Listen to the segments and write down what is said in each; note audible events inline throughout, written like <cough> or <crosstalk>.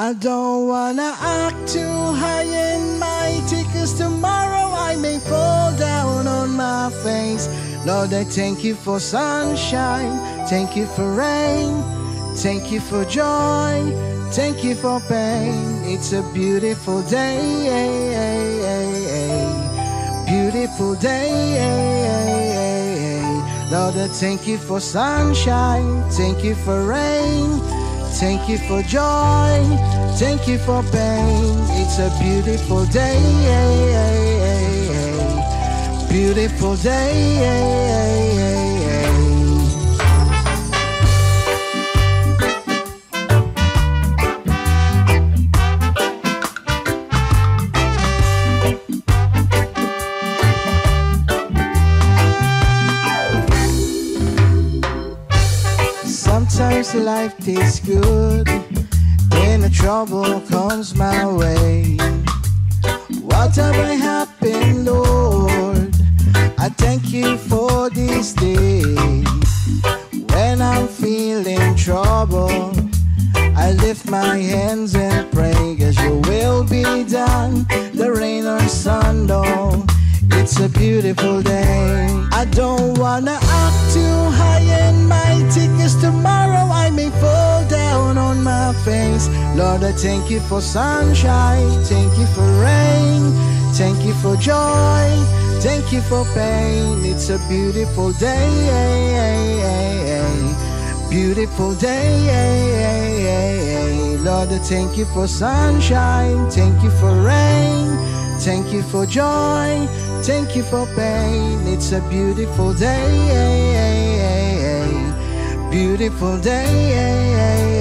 I don't wanna act too high and mighty, cause tomorrow I may fall down on my face. Lord, I thank you for sunshine, thank you for rain, thank you for joy, thank you for pain. It's a beautiful day, beautiful day. Lord, I thank you for sunshine, thank you for rain, thank you for joy, thank you for pain. It's a beautiful day, beautiful day. Sometimes life tastes good, When the trouble comes my way. Whatever happened, Lord, I thank you for this day. When I'm feeling trouble, I lift my hands and pray, cause your will be done. The rain or sun, though, it's a beautiful day. I don't wanna act too high and mighty, cause tomorrow I may fall down on my face. Lord, I thank you for sunshine, thank you for rain, thank you for joy, thank you for pain. It's a beautiful day, beautiful day. Lord, I thank you for sunshine, thank you for rain, thank you for joy, thank you for pain. It's a beautiful day, beautiful day.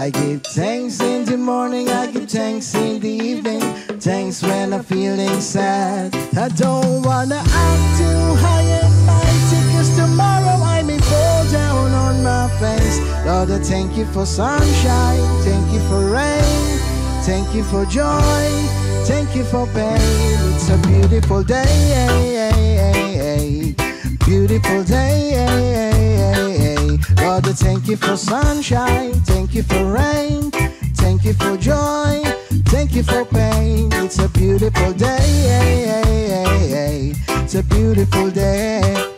I give thanks in the morning, I give thanks in the evening. Thanks when I'm feeling sad. I don't wanna act too high and mighty, cause tomorrow I may fall down on my face. Lord, I thank you for sunshine, thank you for rain, thank you for joy, thank you for pain. It's a beautiful day, beautiful day. Lord, thank you for sunshine, thank you for rain, thank you for joy, thank you for pain. It's a beautiful day, it's a beautiful day.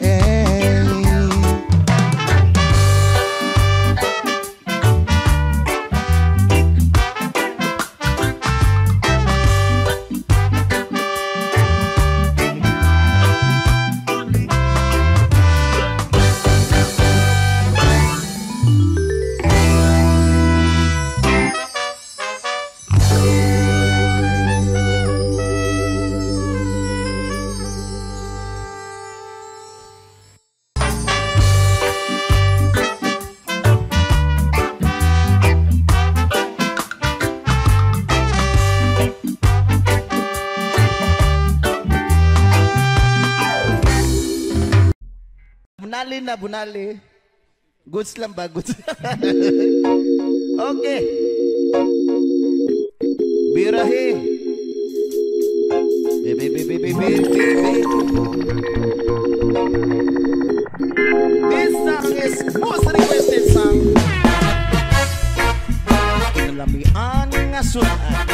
Goods lang ba? Goods. <laughs> okay. Birahi. Baby, baby, baby, baby. This song is most requested song. Kalamian nga sunan.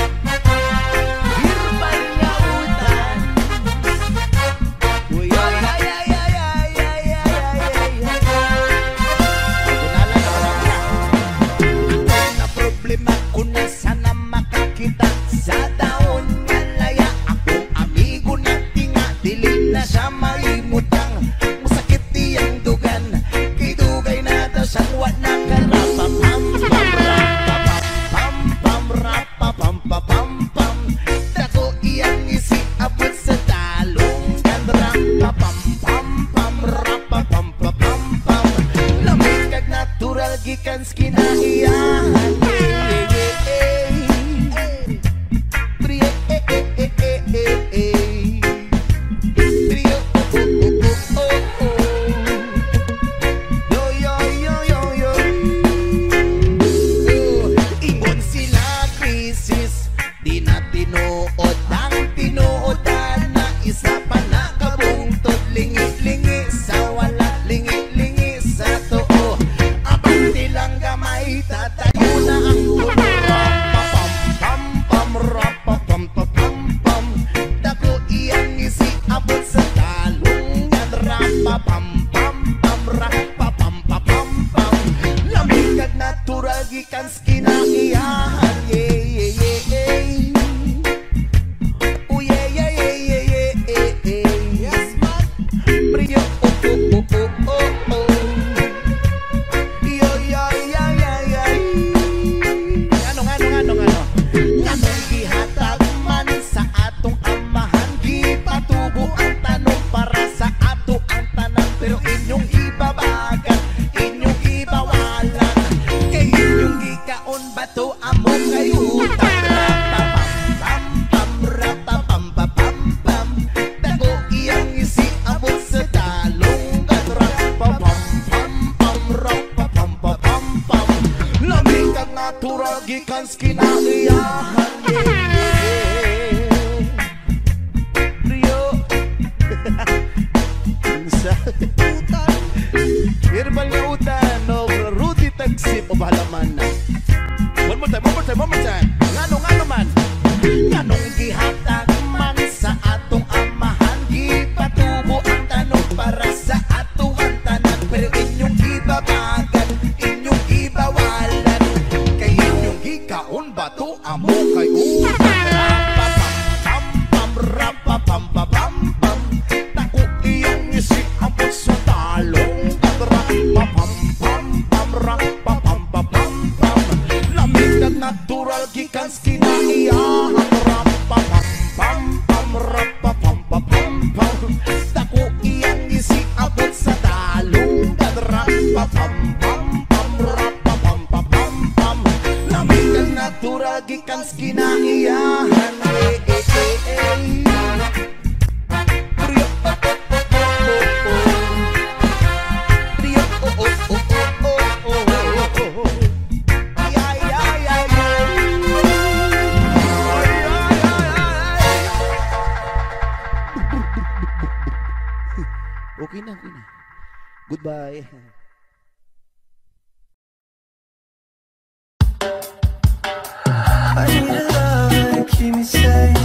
Need a love that keep me sane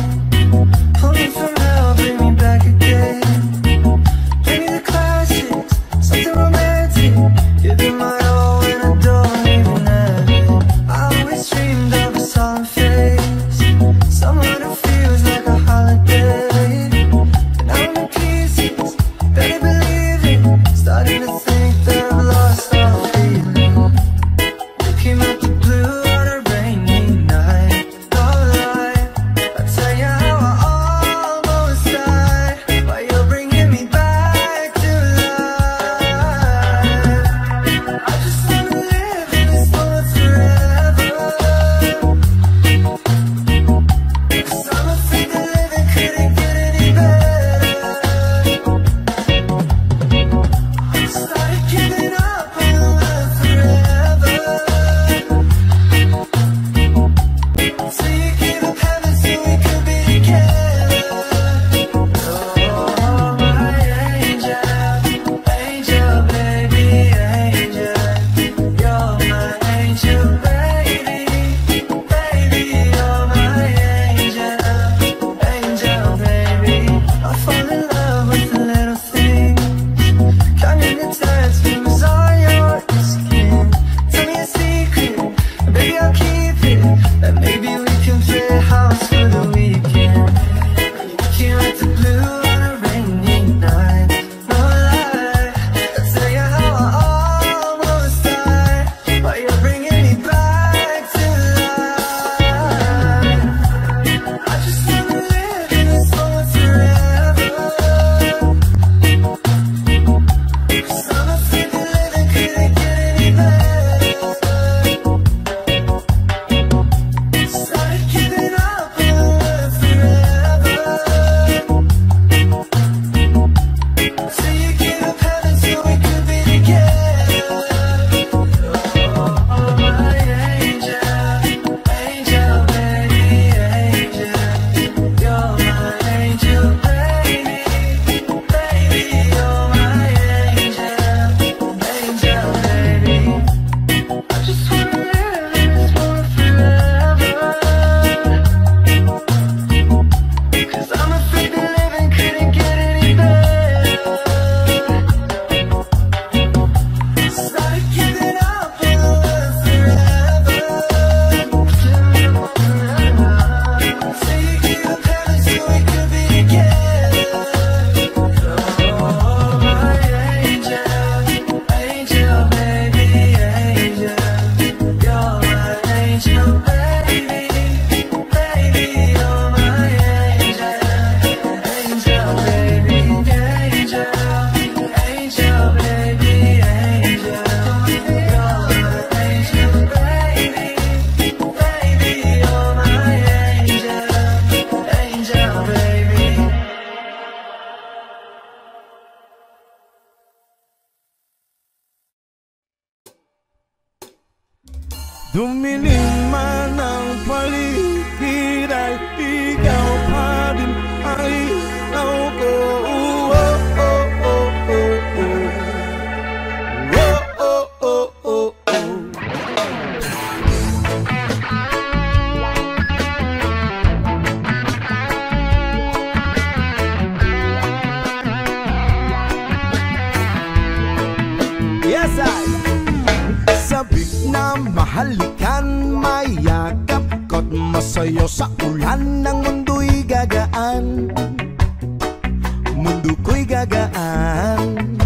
Mundo ko'y gagaan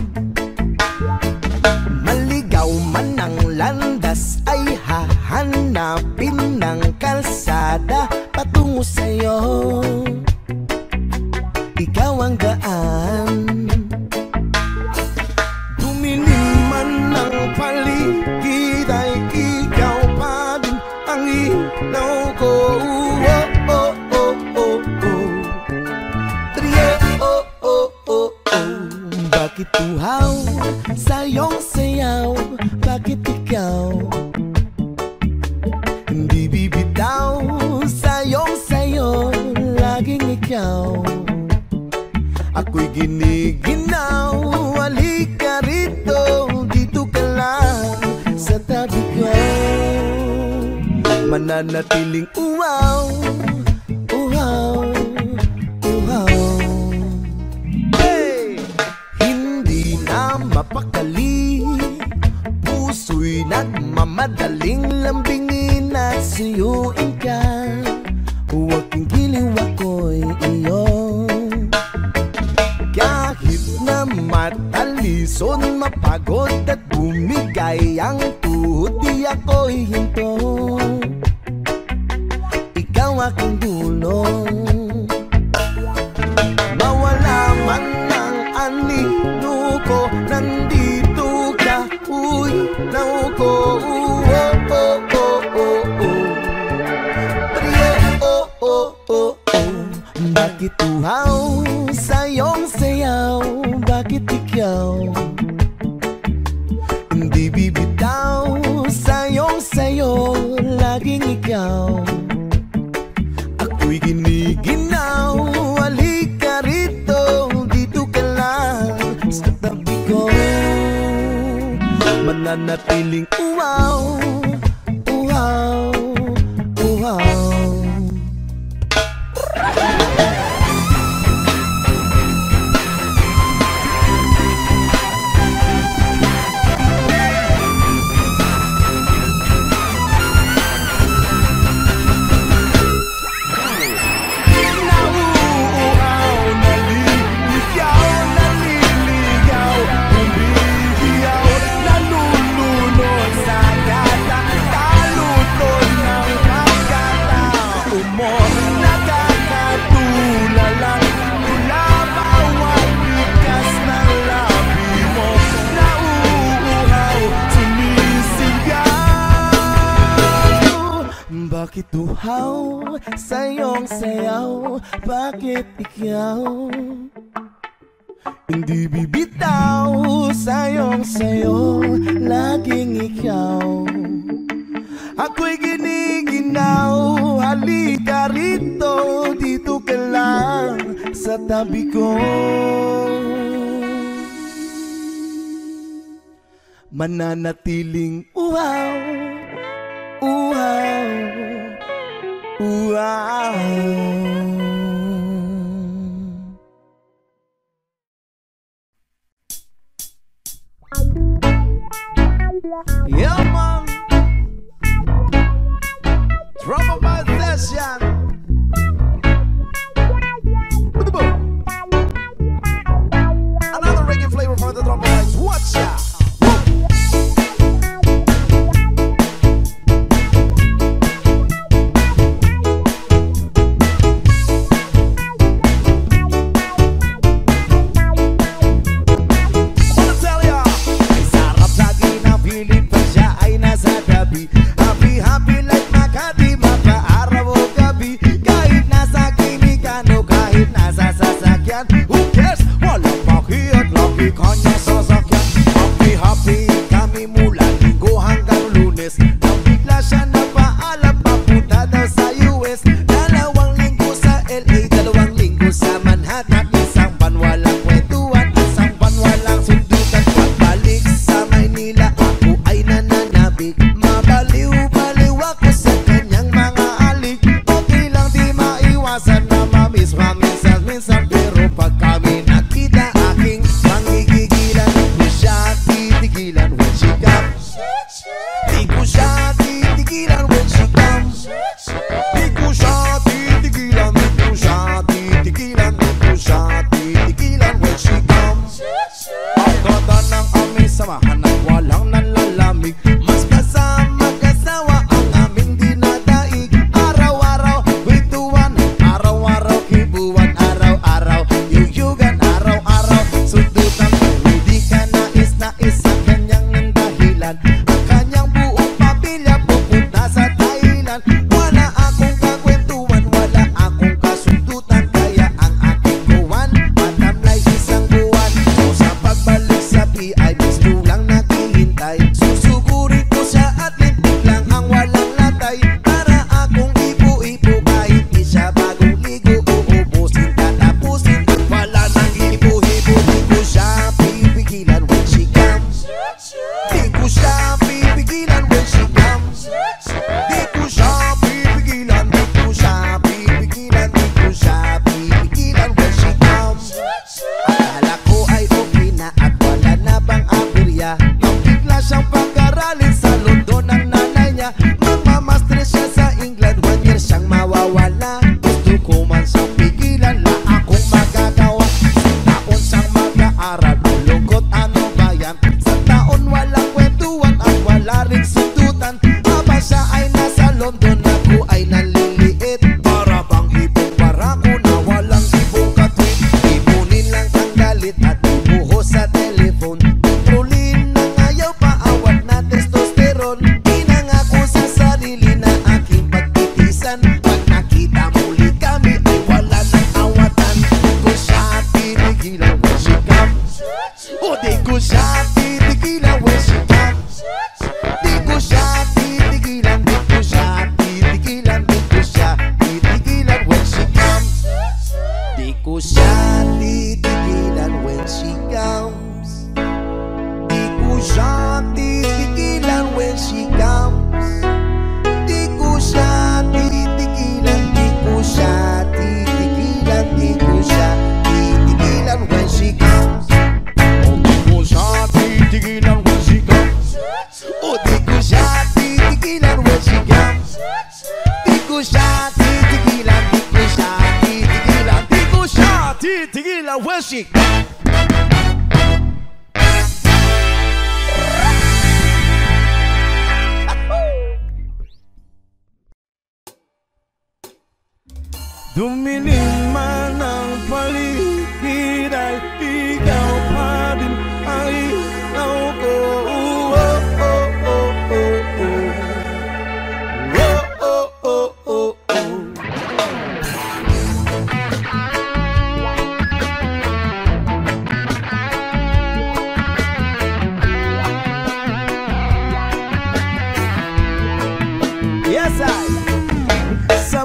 nasa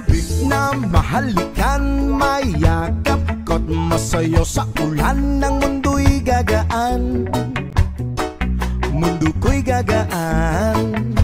Malamig na mahalikan Mayakap ko't masayo Sa ulan ng mundo'y gagaan. Mundo ko'y gagaan.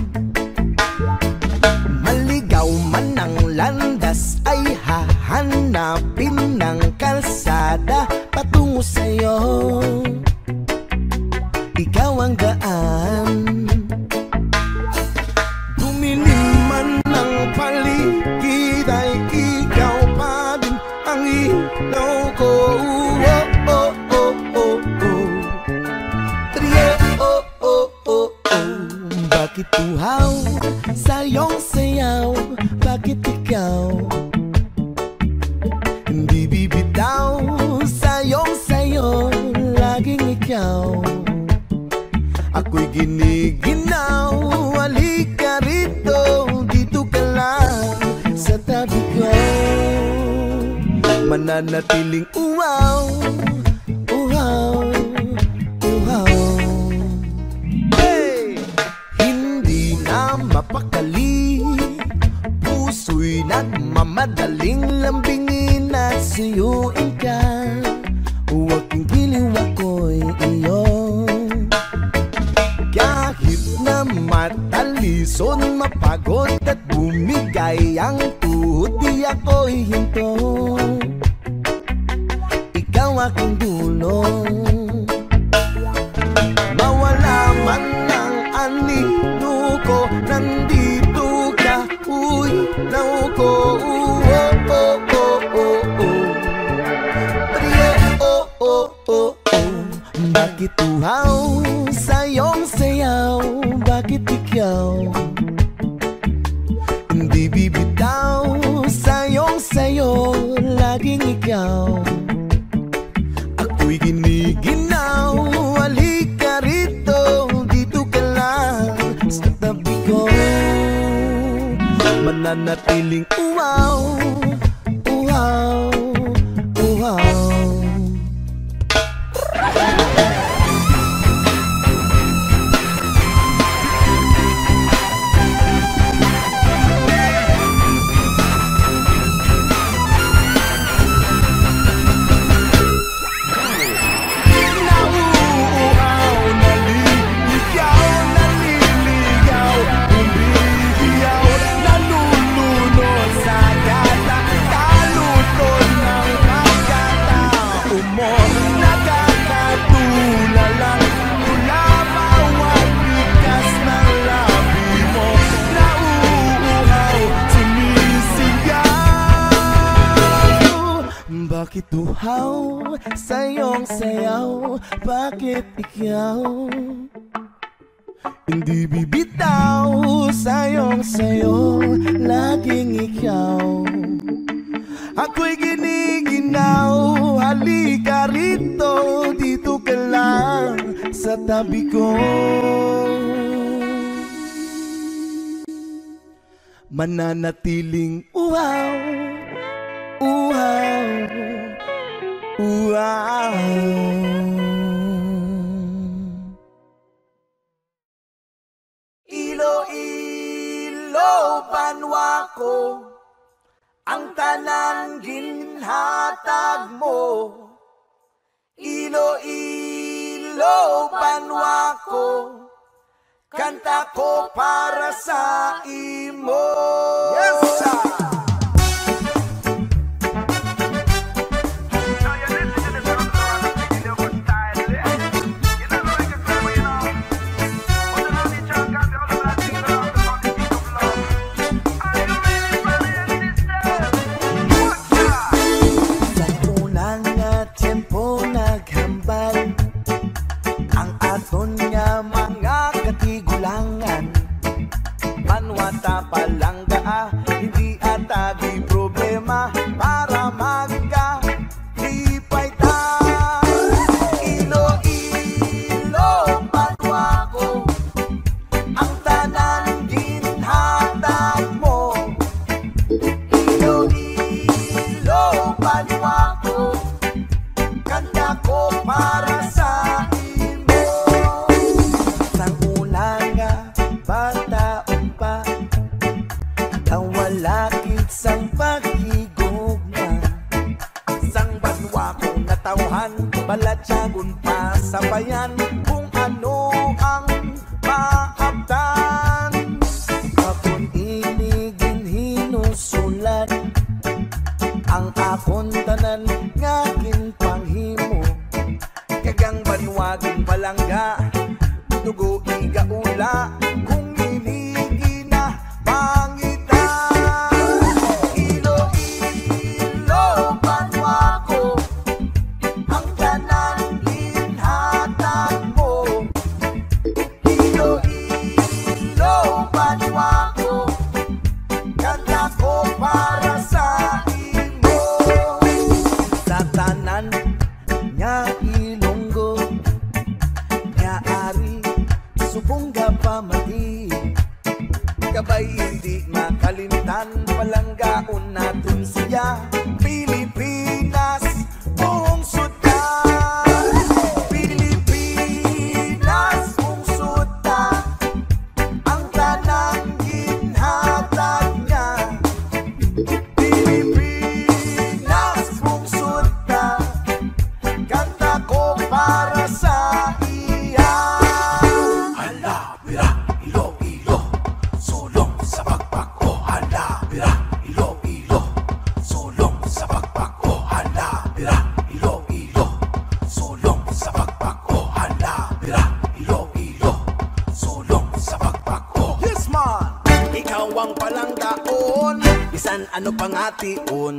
katiun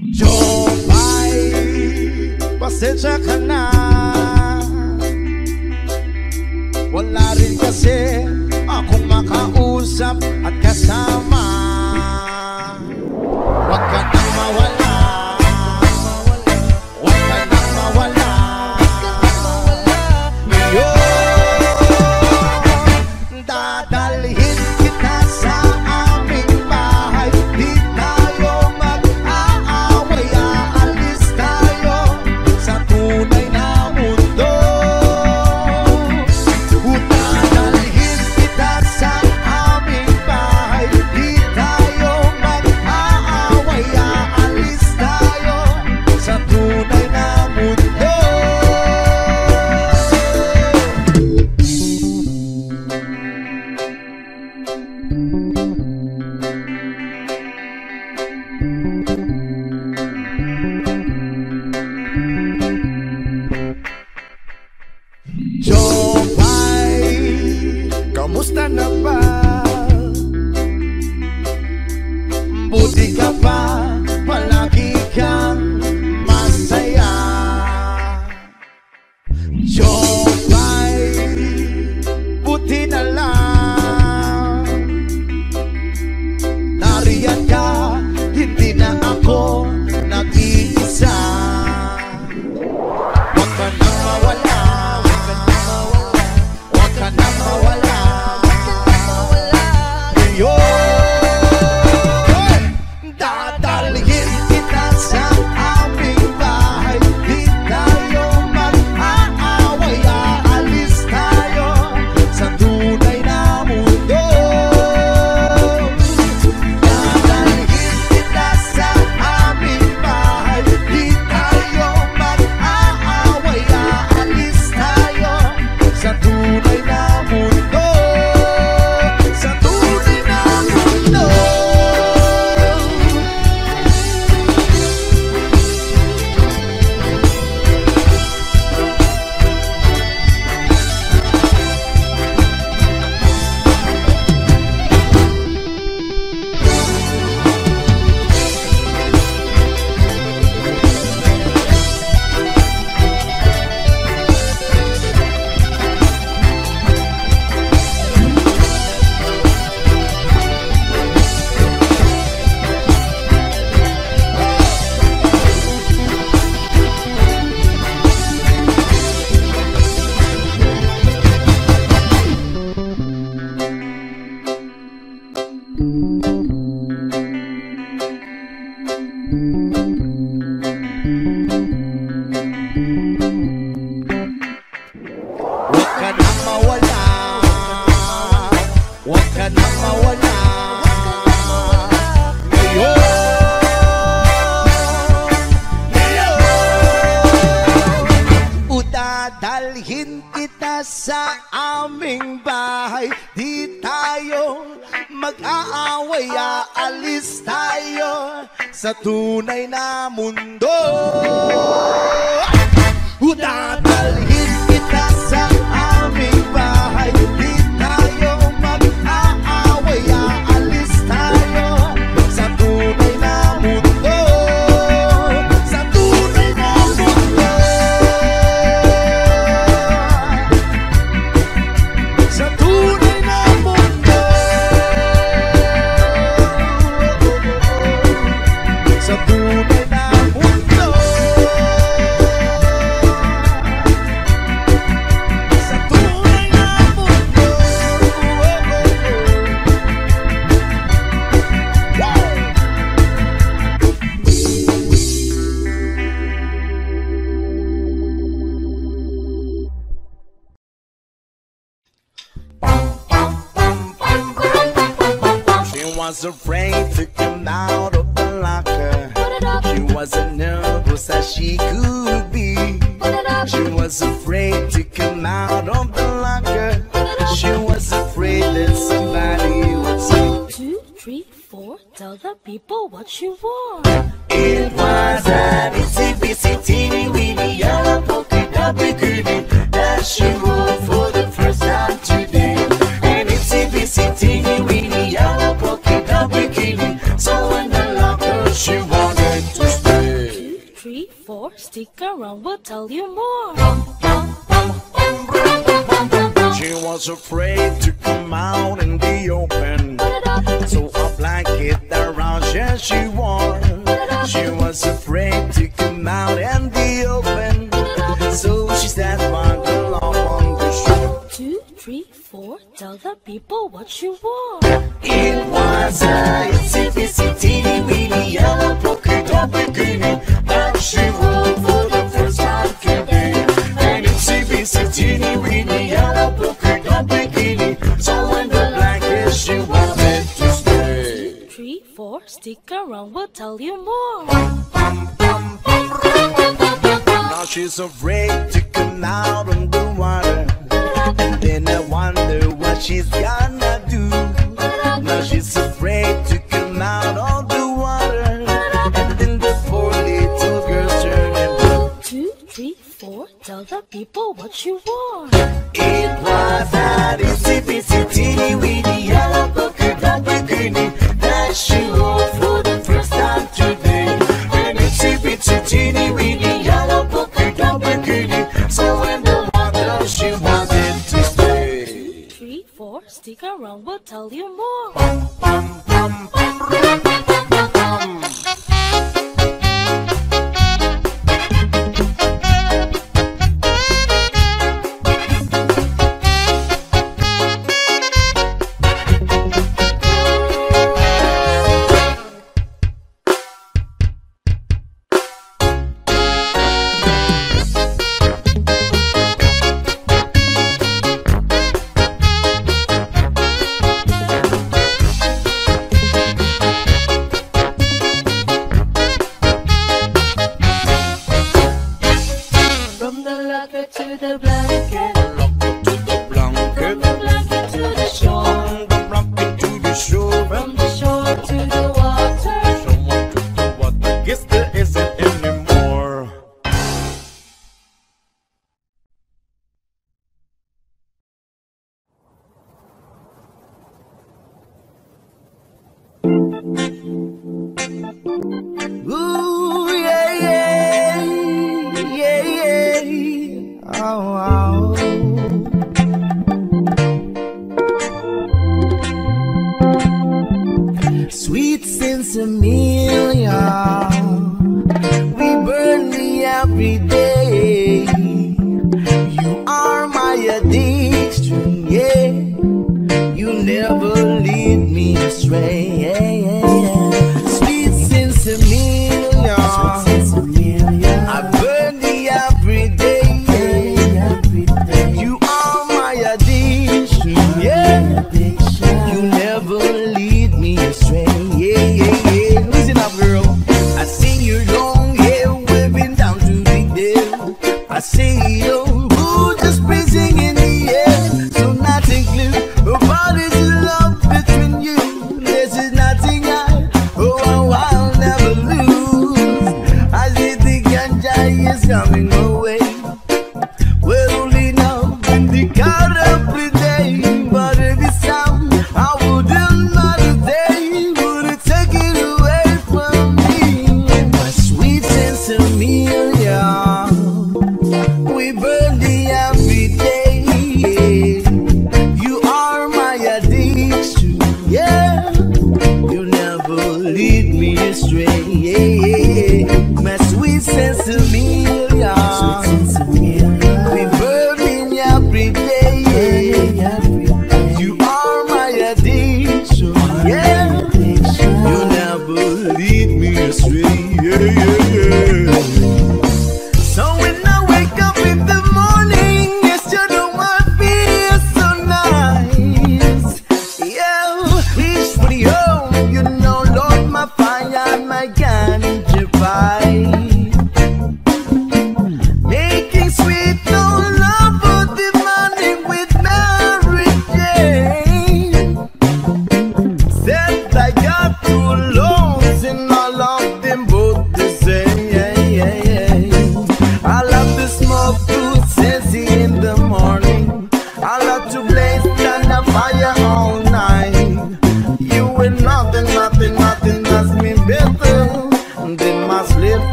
Jo, Pai, você já cana. Kasi makausap at kasama. Na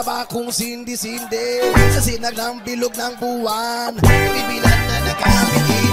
Tabakong sindi-sindi. Sa sinag ng bilog ng buwan Bibilan na nagamit.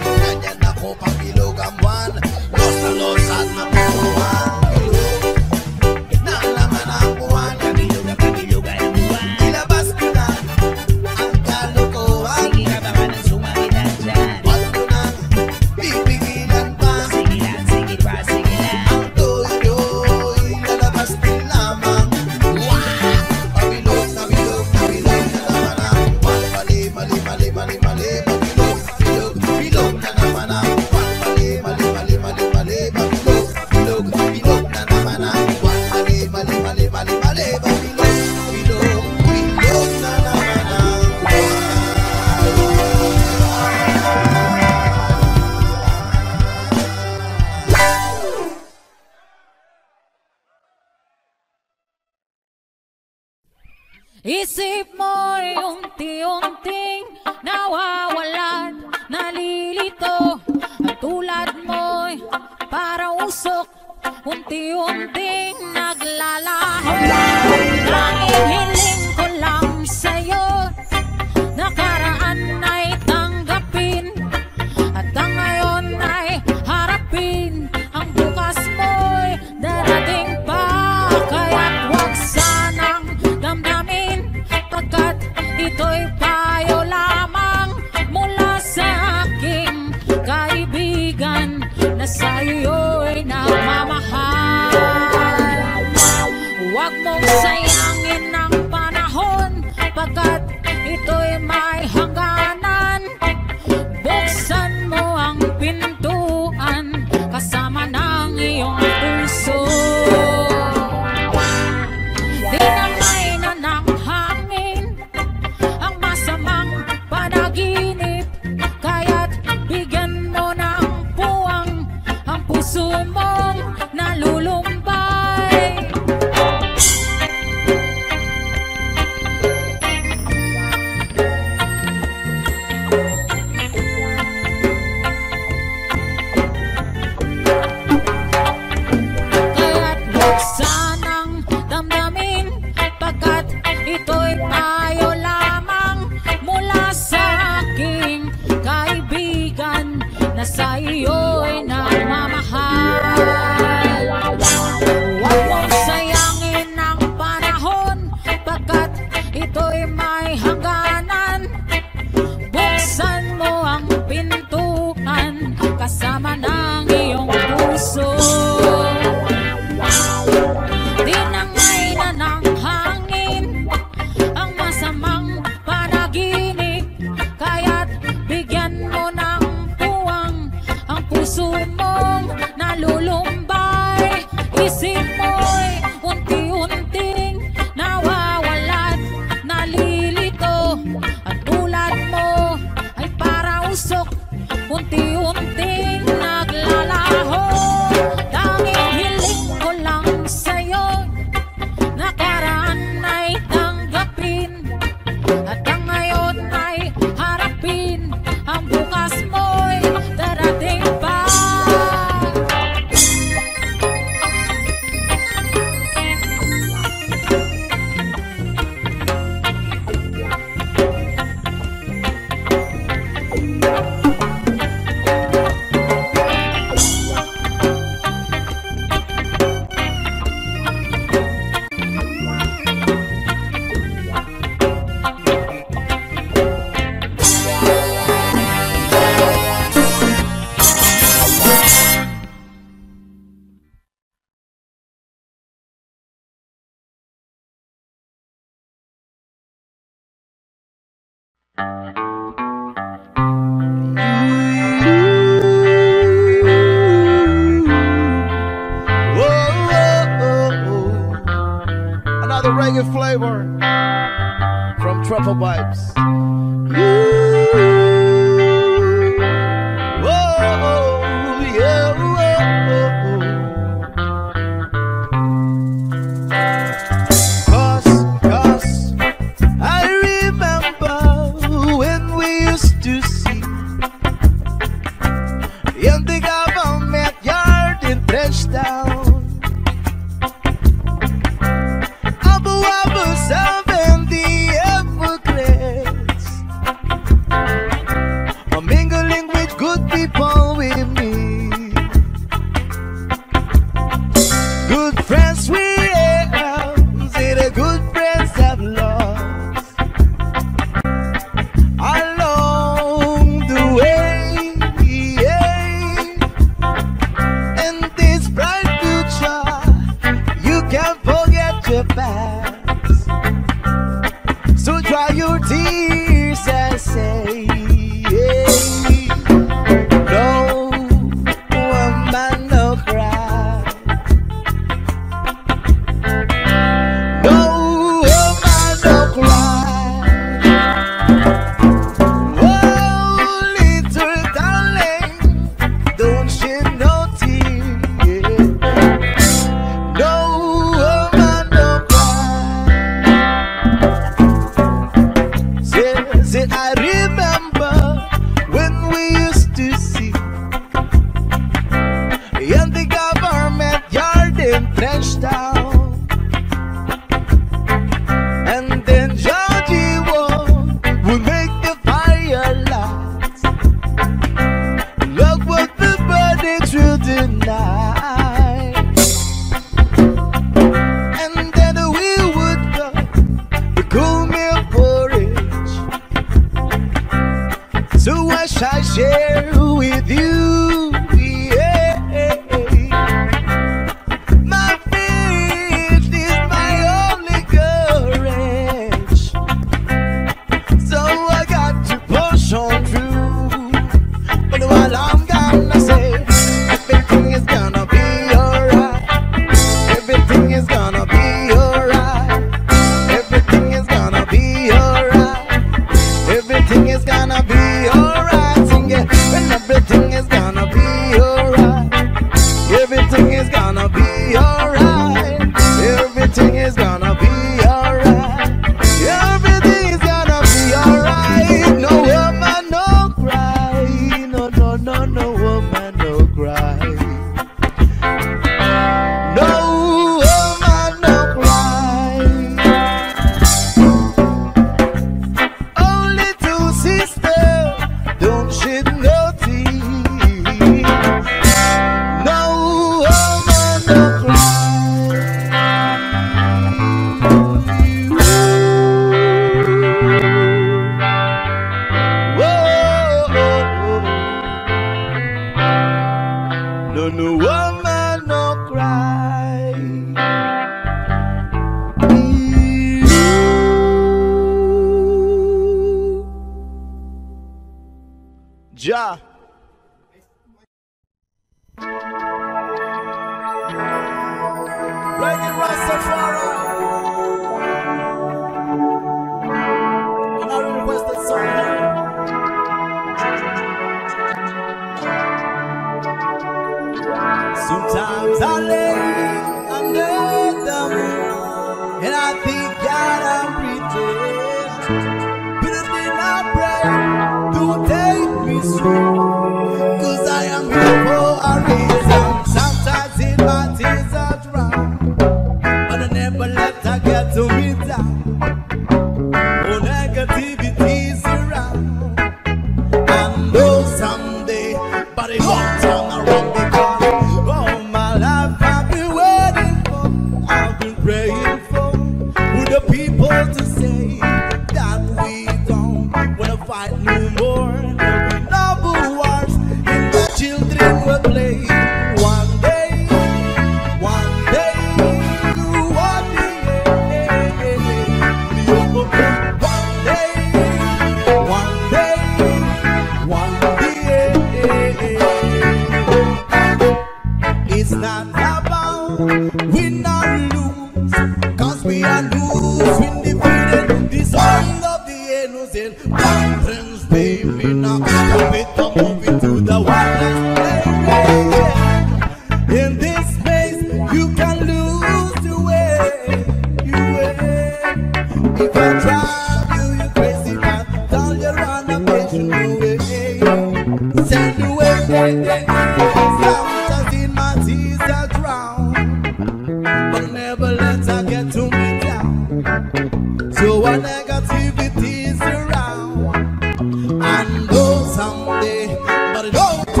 And go someday, but it don't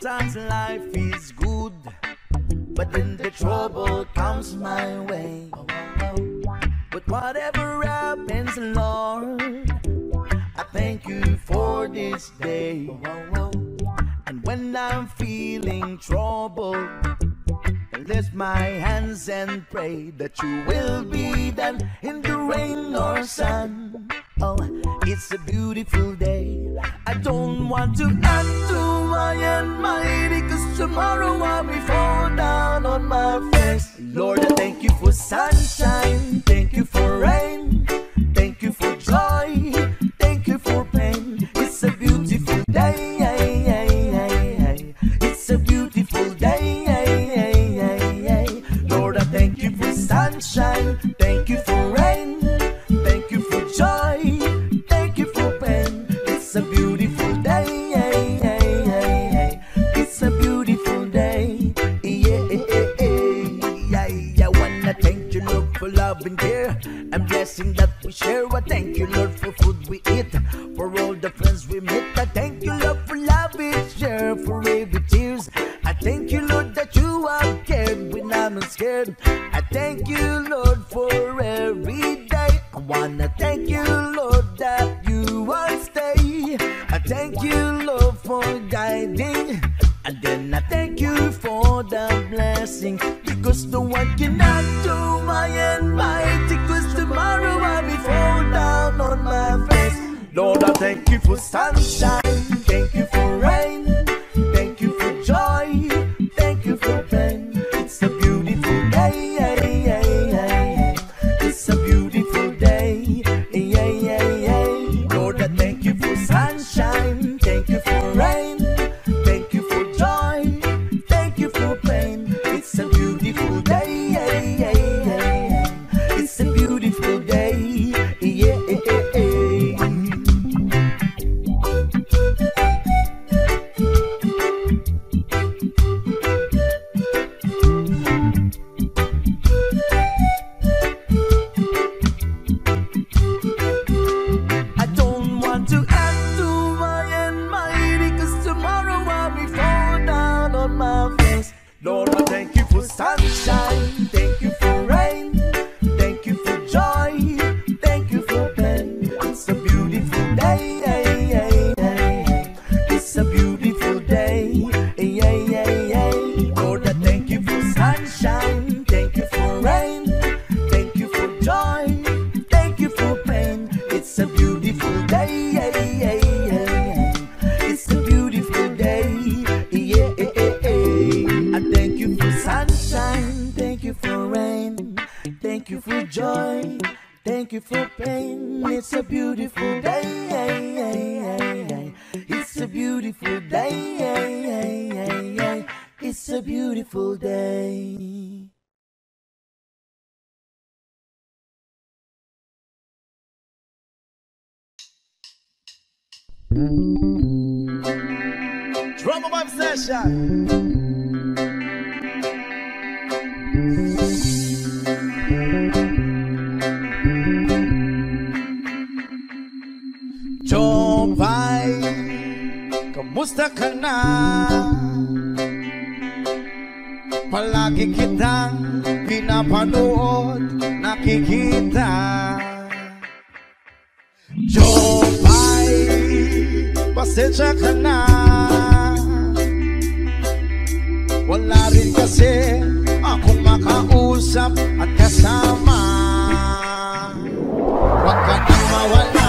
Sometimes life is good, but then the trouble comes my way. But whatever happens, Lord, I thank you for this day. And when I'm feeling troubled, I lift my hands and pray that you will be there in the rain or sun. Oh, it's a beautiful day. I don't want to undo. to high and mighty, cause tomorrow I'll be falling down on my face. Lord, I thank you for sunshine. nakikita. Joe Biden, pasensya ka na. Wala rin kasi akong makausap at kasama. Huwag ka nang mawala.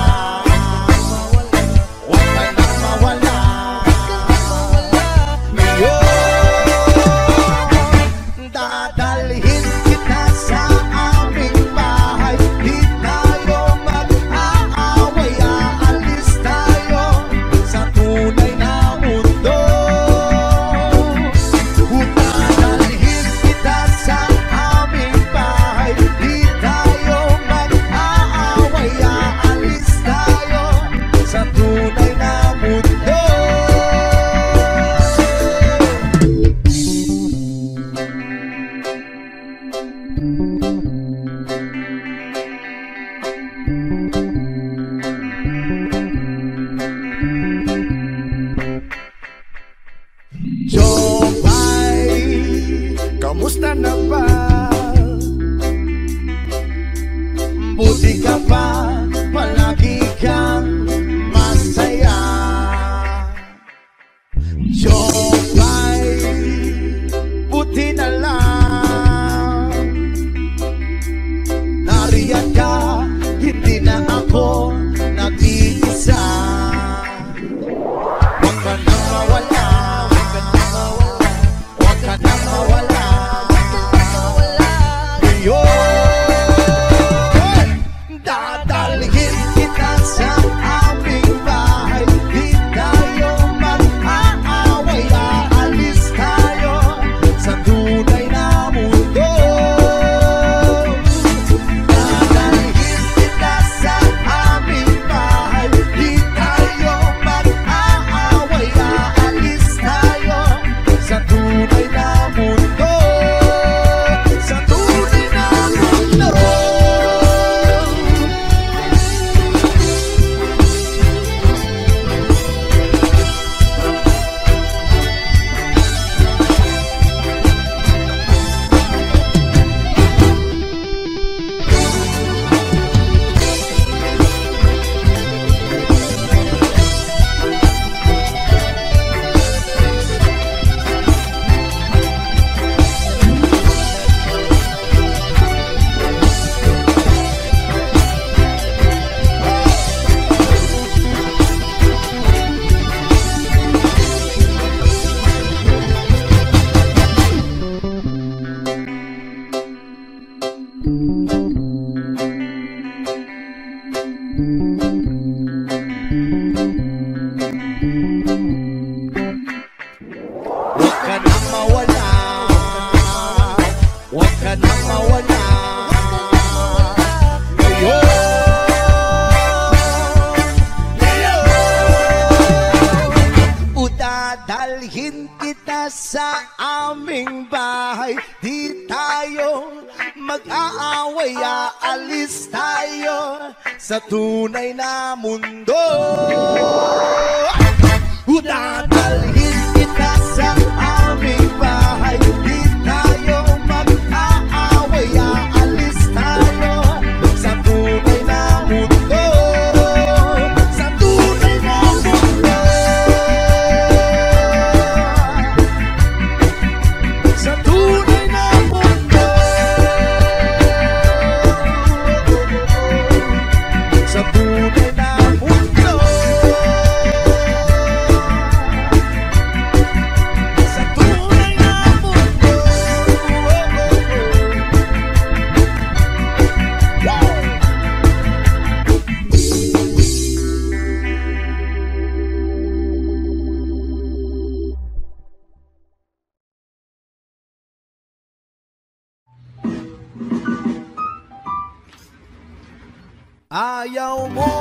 还要我。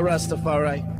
Rastafari.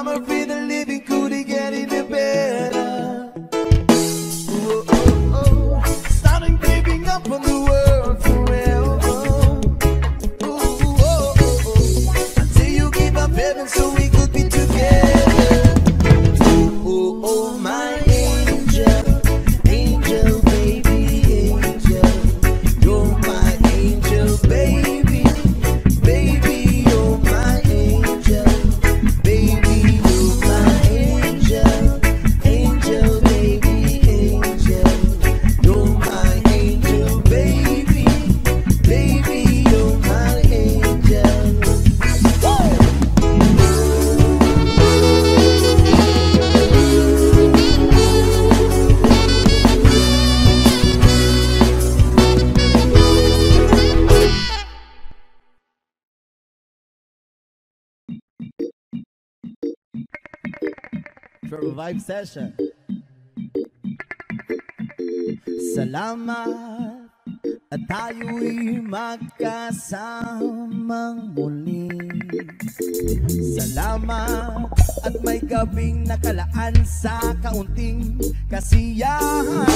summer feels live session. Salamat at tayo'y magkasamang muli. Salamat at may gabing nakalaan sa kaunting kasiyahan.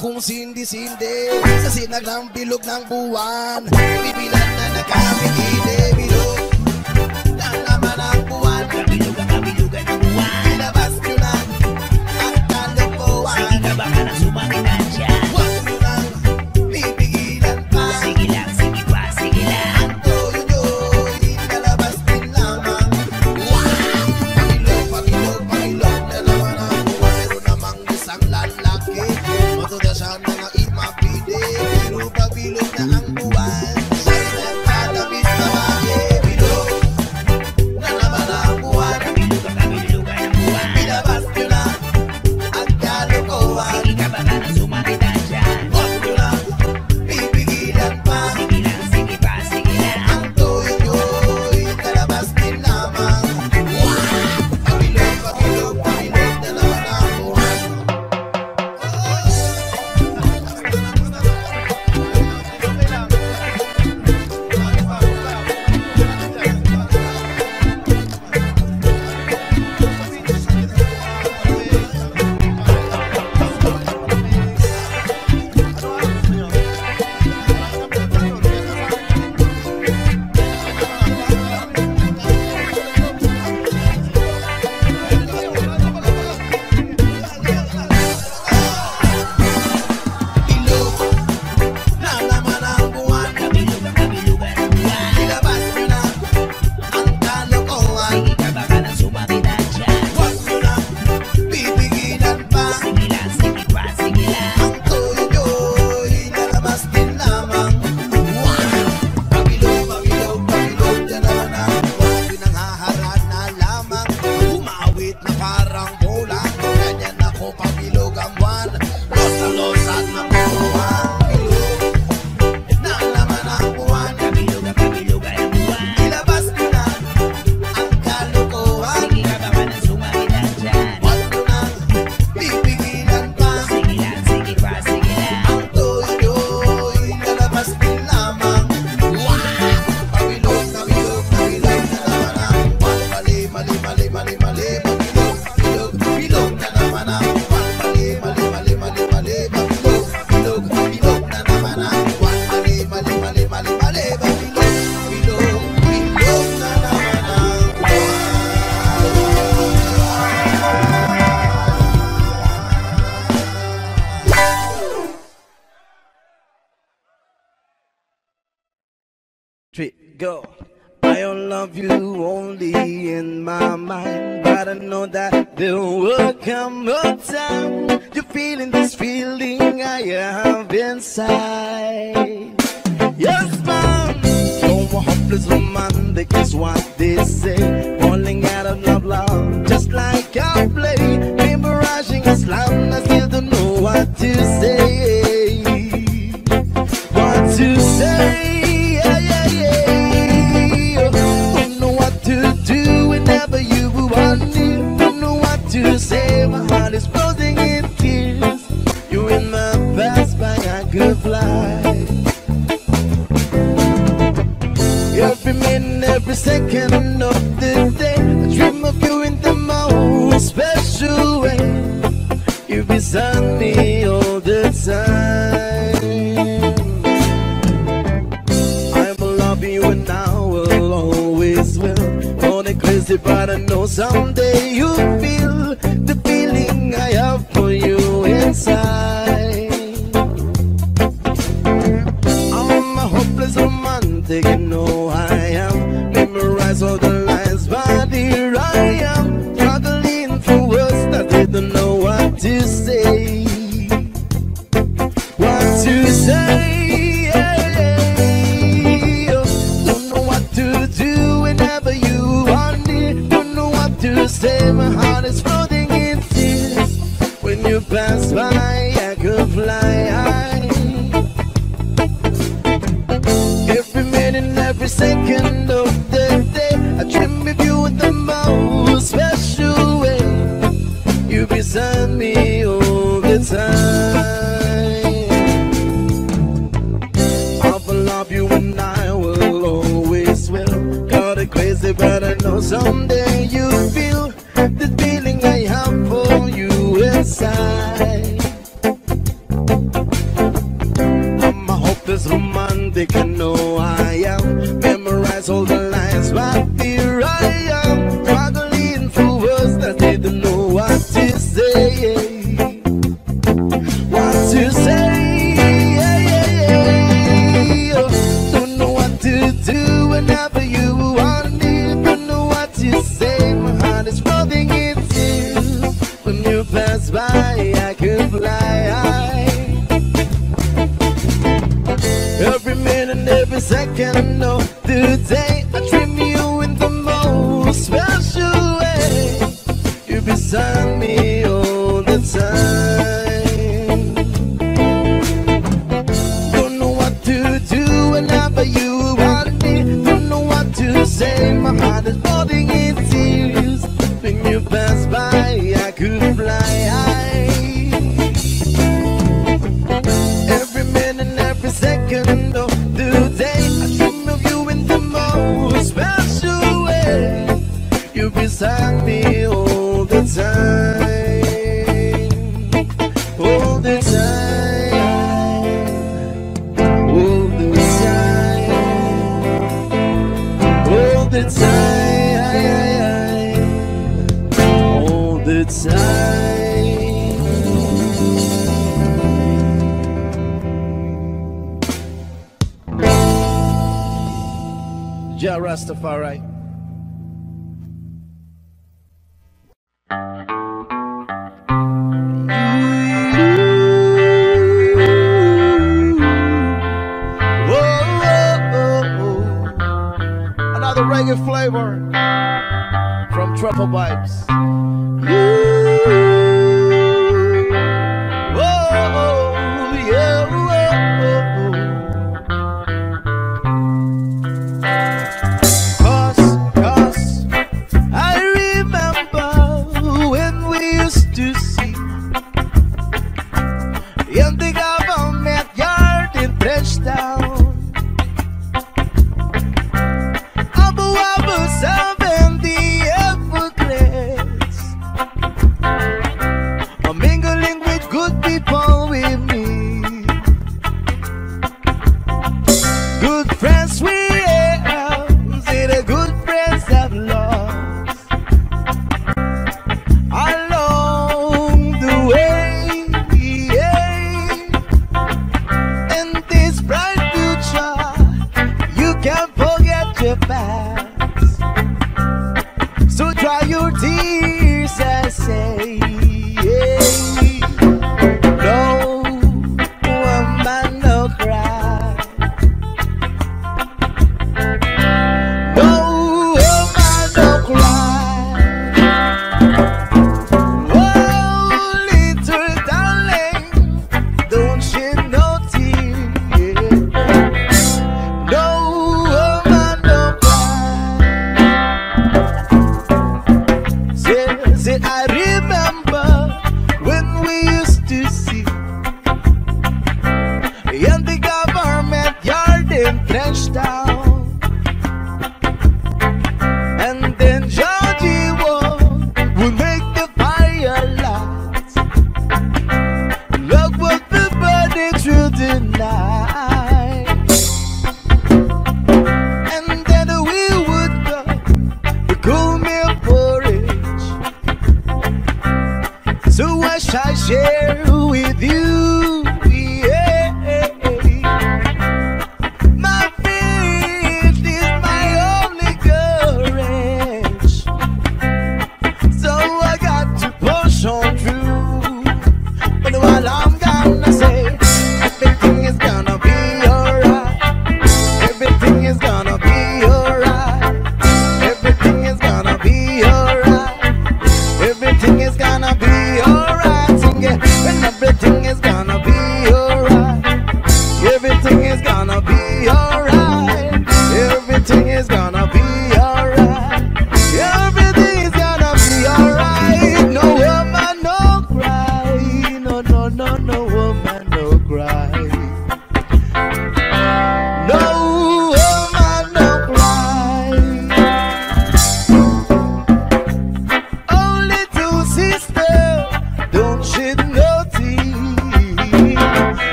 akong sindi-sindi Sa sinagrang bilog ng buwan. Bibilan na nakapigil